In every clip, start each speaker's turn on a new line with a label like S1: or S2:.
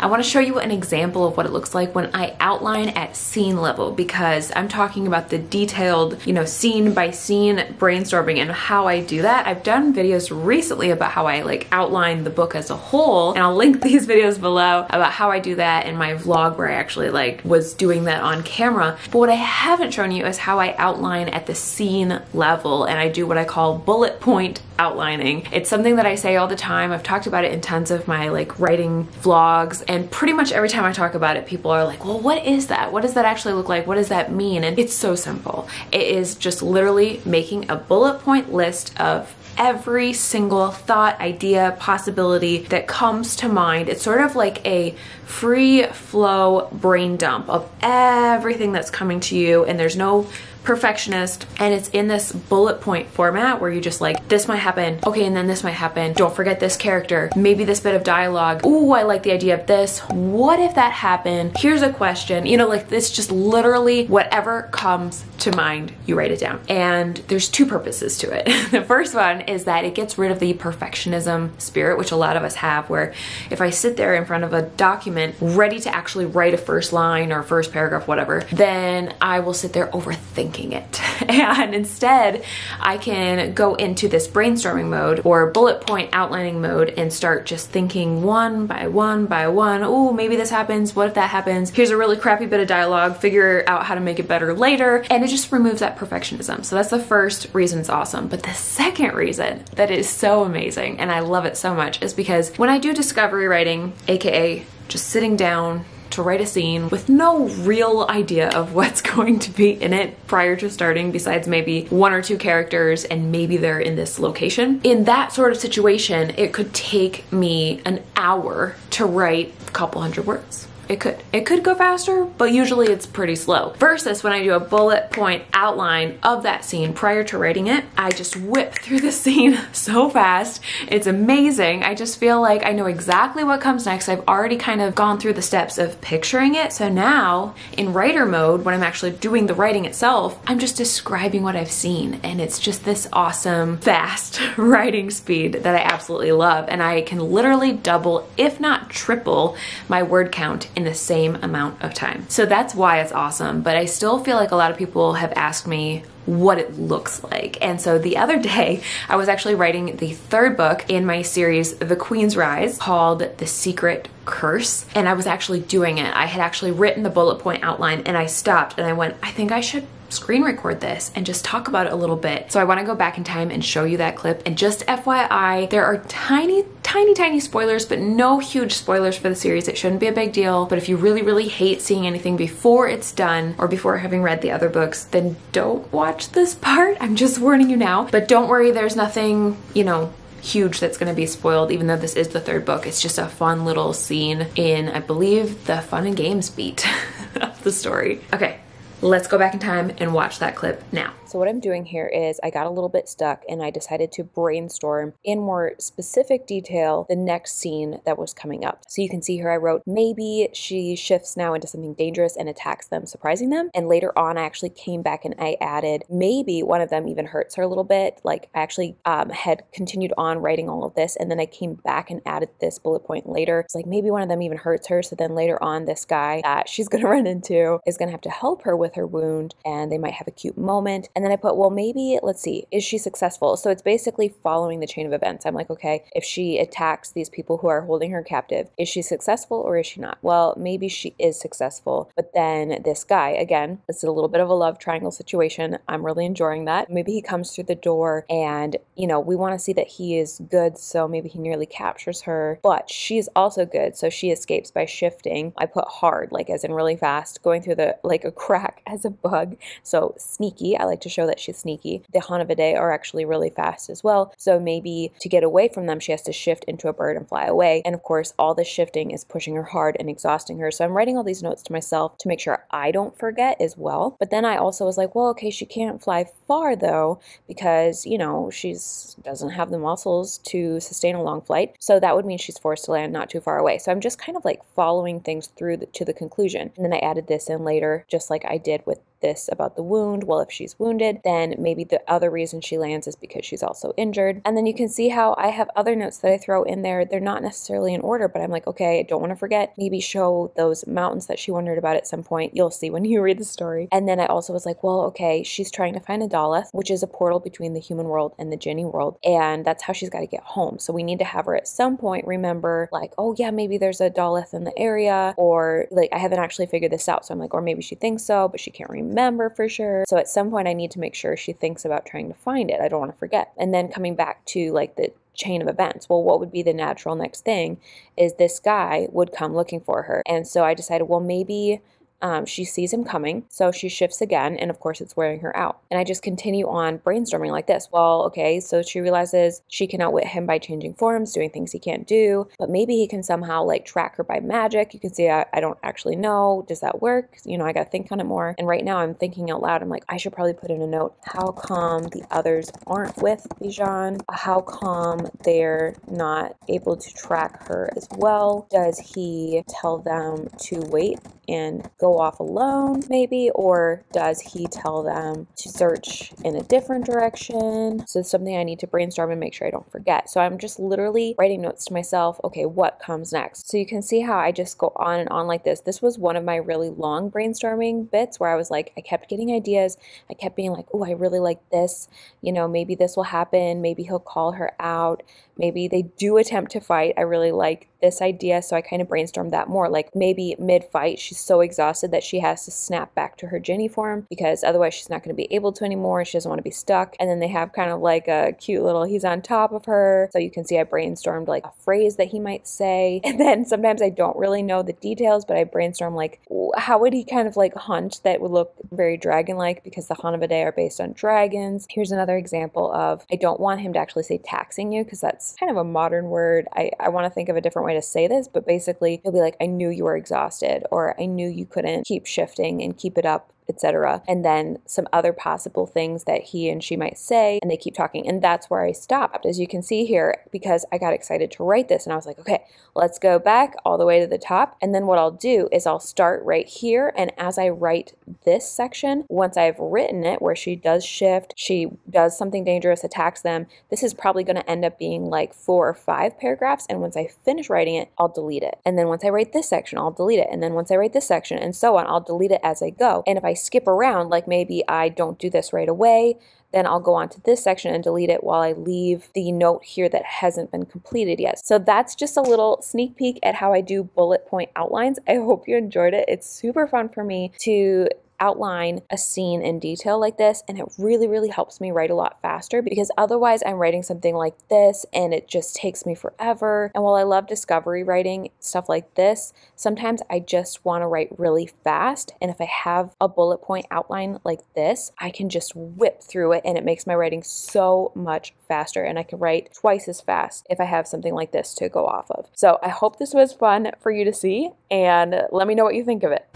S1: I wanna show you an example of what it looks like when I outline at scene level because I'm talking about the detailed, you know, scene by scene brainstorming and how I do that. I've done videos recently about how I like outline the book as a whole and I'll link these videos below about how I do that in my vlog where I actually like was doing that on camera. But what I haven't shown you is how I outline at the scene level and I do what I call bullet point outlining. It's something that I say all the time. I've talked about it in tons of my like writing vlogs and pretty much every time I talk about it people are like, well what is that? What does that actually look like? What does that mean? And it's so simple. It is just literally making a bullet point list of every single thought, idea, possibility that comes to mind. It's sort of like a free flow brain dump of everything that's coming to you and there's no perfectionist and it's in this bullet point format where you just like this might happen okay and then this might happen. Don't forget this character. Maybe this bit of dialogue. Ooh, I like the idea of this. What if that happened? Here's a question. You know like this just literally whatever comes to mind you write it down and there's two purposes to it the first one is that it gets rid of the perfectionism spirit which a lot of us have where if I sit there in front of a document ready to actually write a first line or first paragraph whatever then I will sit there overthinking it. and instead, I can go into this brainstorming mode or bullet point outlining mode and start just thinking one by one by one. Oh, maybe this happens. What if that happens? Here's a really crappy bit of dialogue. Figure out how to make it better later. And just removes that perfectionism. So that's the first reason it's awesome. But the second reason that is so amazing and I love it so much is because when I do discovery writing, aka just sitting down, to write a scene with no real idea of what's going to be in it prior to starting besides maybe one or two characters and maybe they're in this location. In that sort of situation, it could take me an hour to write a couple hundred words. It could. It could go faster, but usually it's pretty slow. Versus when I do a bullet point outline of that scene prior to writing it, I just whip through the scene so fast. It's amazing. I just feel like I know exactly what comes next. I've already kind of gone through the steps of picturing it. So now in writer mode, when I'm actually doing the writing itself, I'm just describing what I've seen. And it's just this awesome, fast writing speed that I absolutely love. And I can literally double, if not triple, my word count in the same amount of time. So that's why it's awesome. But I still feel like a lot of people have asked me what it looks like. And so the other day, I was actually writing the third book in my series, The Queen's Rise, called The Secret Curse. And I was actually doing it. I had actually written the bullet point outline and I stopped and I went, I think I should screen record this and just talk about it a little bit. So I wanna go back in time and show you that clip. And just FYI, there are tiny, tiny, tiny spoilers, but no huge spoilers for the series. It shouldn't be a big deal. But if you really, really hate seeing anything before it's done or before having read the other books, then don't watch this part. I'm just warning you now. But don't worry, there's nothing, you know, huge that's going to be spoiled even though this is the third book it's just a fun little scene in i believe the fun and games beat of the story okay let's go back in time and watch that clip now so what I'm doing here is I got a little bit stuck and I decided to brainstorm in more specific detail the next scene that was coming up. So you can see here I wrote maybe she shifts now into something dangerous and attacks them, surprising them. And later on I actually came back and I added maybe one of them even hurts her a little bit. Like I actually um, had continued on writing all of this and then I came back and added this bullet point later. It's like maybe one of them even hurts her. So then later on this guy that she's gonna run into is gonna have to help her with her wound and they might have a cute moment. And then I put, well, maybe, let's see, is she successful? So it's basically following the chain of events. I'm like, okay, if she attacks these people who are holding her captive, is she successful or is she not? Well, maybe she is successful. But then this guy, again, this is a little bit of a love triangle situation. I'm really enjoying that. Maybe he comes through the door and, you know, we want to see that he is good. So maybe he nearly captures her, but she's also good. So she escapes by shifting. I put hard, like as in really fast, going through the, like a crack as a bug. So sneaky. I like to show that she's sneaky. The Hanavidae are actually really fast as well. So maybe to get away from them, she has to shift into a bird and fly away. And of course, all this shifting is pushing her hard and exhausting her. So I'm writing all these notes to myself to make sure I don't forget as well. But then I also was like, well, okay, she can't fly far though, because, you know, she's doesn't have the muscles to sustain a long flight. So that would mean she's forced to land not too far away. So I'm just kind of like following things through the, to the conclusion. And then I added this in later, just like I did with this about the wound. Well, if she's wounded, then maybe the other reason she lands is because she's also injured. And then you can see how I have other notes that I throw in there. They're not necessarily in order, but I'm like, okay, I don't want to forget. Maybe show those mountains that she wondered about at some point. You'll see when you read the story. And then I also was like, well, okay, she's trying to find a Daleth, which is a portal between the human world and the Jinni world. And that's how she's got to get home. So we need to have her at some point remember, like, oh, yeah, maybe there's a Daleth in the area, or like, I haven't actually figured this out. So I'm like, or maybe she thinks so, but she can't remember for sure. So at some point, I need to make sure she thinks about trying to find it. I don't want to forget. And then coming back to like the chain of events. Well, what would be the natural next thing is this guy would come looking for her. And so I decided, well, maybe um, she sees him coming, so she shifts again, and of course, it's wearing her out. And I just continue on brainstorming like this. Well, okay, so she realizes she can outwit him by changing forms, doing things he can't do, but maybe he can somehow like track her by magic. You can see I, I don't actually know. Does that work? You know, I got to think on it more. And right now, I'm thinking out loud. I'm like, I should probably put in a note. How come the others aren't with Bijan? How come they're not able to track her as well? Does he tell them to wait and go off alone, maybe? Or does he tell them to search in a different direction? So it's something I need to brainstorm and make sure I don't forget. So I'm just literally writing notes to myself, okay, what comes next? So you can see how I just go on and on like this. This was one of my really long brainstorming bits where I was like, I kept getting ideas. I kept being like, oh, I really like this. You know, maybe this will happen. Maybe he'll call her out. Maybe they do attempt to fight. I really like this idea, so I kind of brainstormed that more. Like maybe mid fight, she's so exhausted that she has to snap back to her Jinni form because otherwise she's not going to be able to anymore. She doesn't want to be stuck. And then they have kind of like a cute little he's on top of her. So you can see I brainstormed like a phrase that he might say. And then sometimes I don't really know the details, but I brainstorm like how would he kind of like hunt that would look very dragon like because the Hanabidae are based on dragons. Here's another example of I don't want him to actually say taxing you because that's kind of a modern word. I, I want to think of a different way to say this, but basically he'll be like, I knew you were exhausted, or I knew you couldn't keep shifting and keep it up etc. And then some other possible things that he and she might say, and they keep talking. And that's where I stopped, as you can see here, because I got excited to write this. And I was like, okay, let's go back all the way to the top. And then what I'll do is I'll start right here. And as I write this section, once I've written it, where she does shift, she does something dangerous, attacks them, this is probably going to end up being like four or five paragraphs. And once I finish writing it, I'll delete it. And then once I write this section, I'll delete it. And then once I write this section and so on, I'll delete it as I go. And if I skip around, like maybe I don't do this right away, then I'll go on to this section and delete it while I leave the note here that hasn't been completed yet. So that's just a little sneak peek at how I do bullet point outlines. I hope you enjoyed it. It's super fun for me to outline a scene in detail like this and it really really helps me write a lot faster because otherwise I'm writing something like this and it just takes me forever and while I love discovery writing stuff like this sometimes I just want to write really fast and if I have a bullet point outline like this I can just whip through it and it makes my writing so much faster and I can write twice as fast if I have something like this to go off of. So I hope this was fun for you to see and let me know what you think of it.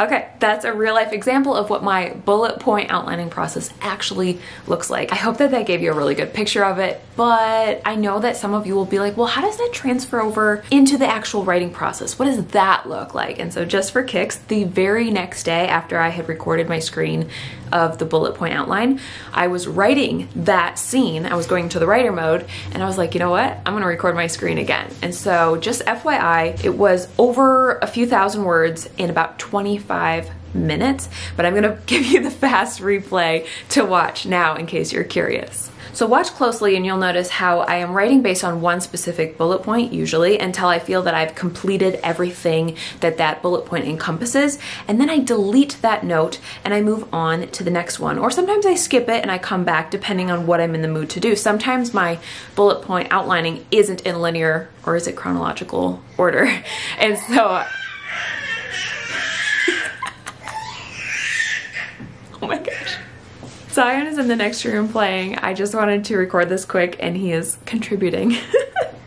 S1: Okay, that's a real life example of what my bullet point outlining process actually looks like. I hope that that gave you a really good picture of it, but I know that some of you will be like, well, how does that transfer over into the actual writing process? What does that look like? And so just for kicks, the very next day after I had recorded my screen of the bullet point outline, I was writing that scene. I was going to the writer mode and I was like, you know what? I'm gonna record my screen again. And so just FYI, it was over a few thousand words in about 25 minutes, but I'm gonna give you the fast replay to watch now in case you're curious. So watch closely and you'll notice how I am writing based on one specific bullet point usually until I feel that I've completed everything that that bullet point encompasses. And then I delete that note and I move on to the next one. Or sometimes I skip it and I come back depending on what I'm in the mood to do. Sometimes my bullet point outlining isn't in linear or is it chronological order. And so oh my gosh. Zion is in the next room playing. I just wanted to record this quick and he is contributing.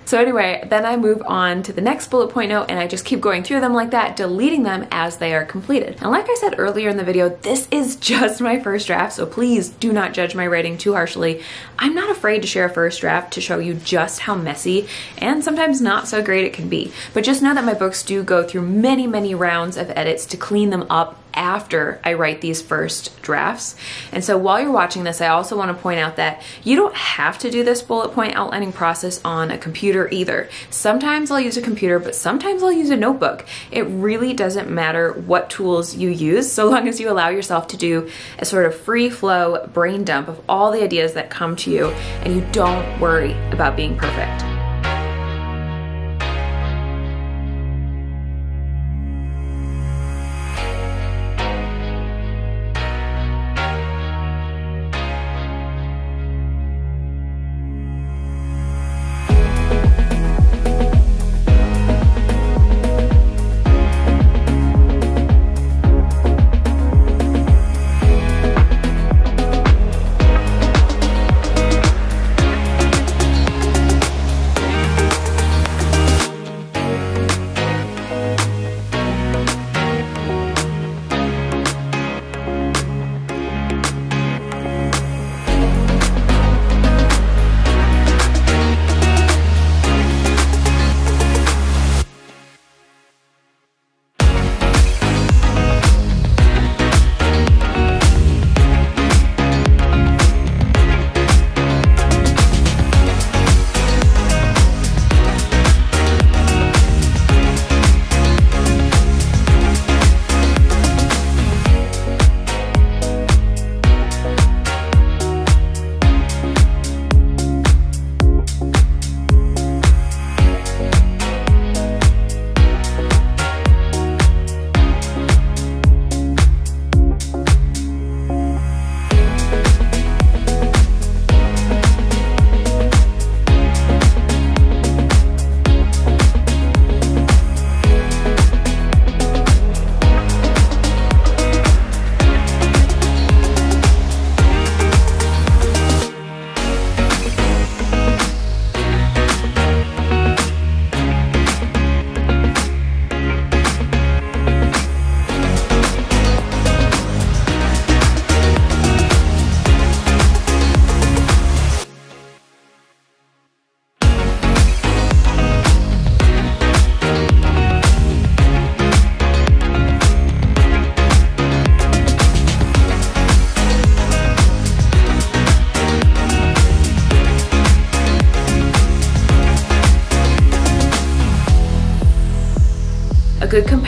S1: So anyway, then I move on to the next bullet point note and I just keep going through them like that, deleting them as they are completed. And like I said earlier in the video, this is just my first draft, so please do not judge my writing too harshly. I'm not afraid to share a first draft to show you just how messy and sometimes not so great it can be. But just know that my books do go through many, many rounds of edits to clean them up after I write these first drafts. And so while you're watching this, I also want to point out that you don't have to do this bullet point outlining process on a computer either. Sometimes I'll use a computer, but sometimes I'll use a notebook. It really doesn't matter what tools you use, so long as you allow yourself to do a sort of free flow brain dump of all the ideas that come to you and you don't worry about being perfect.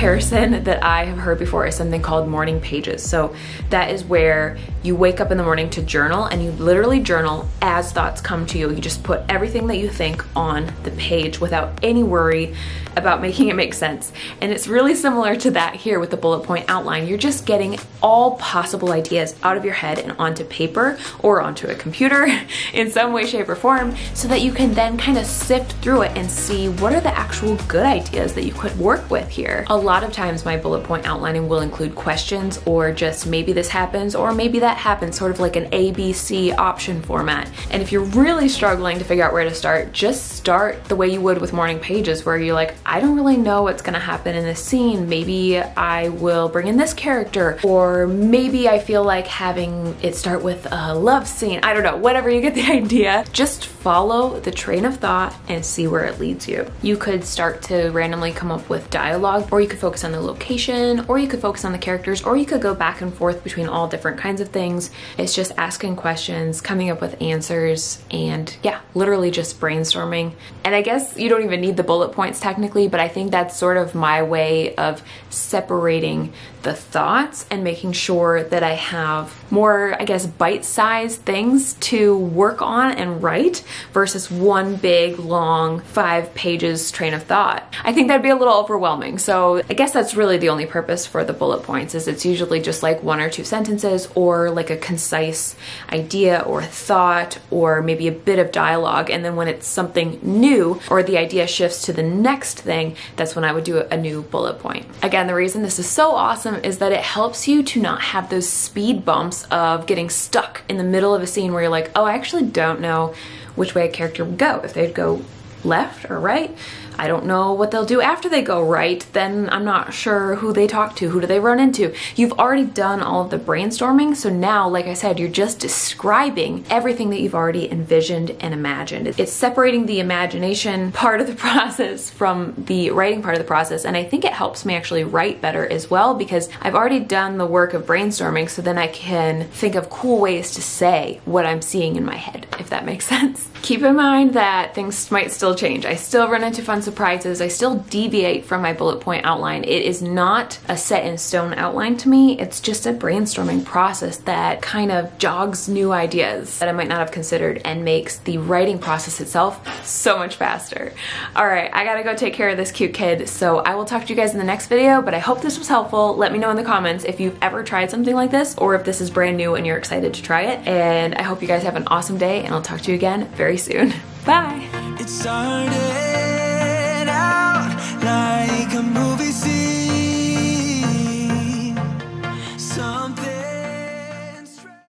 S1: Good that I have heard before is something called morning pages. So that is where you wake up in the morning to journal and you literally journal as thoughts come to you. You just put everything that you think on the page without any worry about making it make sense. And it's really similar to that here with the bullet point outline. You're just getting all possible ideas out of your head and onto paper or onto a computer in some way, shape, or form so that you can then kind of sift through it and see what are the actual good ideas that you could work with here. A lot of times my bullet point outlining will include questions or just maybe this happens or maybe that happens, sort of like an ABC option format. And if you're really struggling to figure out where to start, just start the way you would with morning pages where you're like, I don't really know what's gonna happen in this scene. Maybe I will bring in this character or maybe I feel like having it start with a love scene. I don't know, whatever, you get the idea. Just follow the train of thought and see where it leads you. You could start to randomly come up with dialogue or you could focus on the location, or you could focus on the characters, or you could go back and forth between all different kinds of things. It's just asking questions, coming up with answers, and yeah, literally just brainstorming. And I guess you don't even need the bullet points technically, but I think that's sort of my way of separating the thoughts and making sure that I have more, I guess, bite sized things to work on and write versus one big, long, five pages train of thought. I think that'd be a little overwhelming. So I guess that's really the only purpose for the bullet points is it's usually just like one or two sentences or like a concise idea or thought or maybe a bit of dialogue. And then when it's something new or the idea shifts to the next thing, that's when I would do a new bullet point. Again, the reason this is so awesome is that it helps you to not have those speed bumps of getting stuck in the middle of a scene where you're like, oh, I actually don't know which way a character would go. If they'd go left or right, I don't know what they'll do after they go right, then I'm not sure who they talk to, who do they run into. You've already done all of the brainstorming, so now, like I said, you're just describing everything that you've already envisioned and imagined. It's separating the imagination part of the process from the writing part of the process, and I think it helps me actually write better as well because I've already done the work of brainstorming, so then I can think of cool ways to say what I'm seeing in my head, if that makes sense. Keep in mind that things might still change. I still run into fun surprises. I still deviate from my bullet point outline. It is not a set in stone outline to me. It's just a brainstorming process that kind of jogs new ideas that I might not have considered and makes the writing process itself so much faster. All right, I gotta go take care of this cute kid. So I will talk to you guys in the next video, but I hope this was helpful. Let me know in the comments if you've ever tried something like this or if this is brand new and you're excited to try it. And I hope you guys have an awesome day and I'll talk to you again very soon. Bye!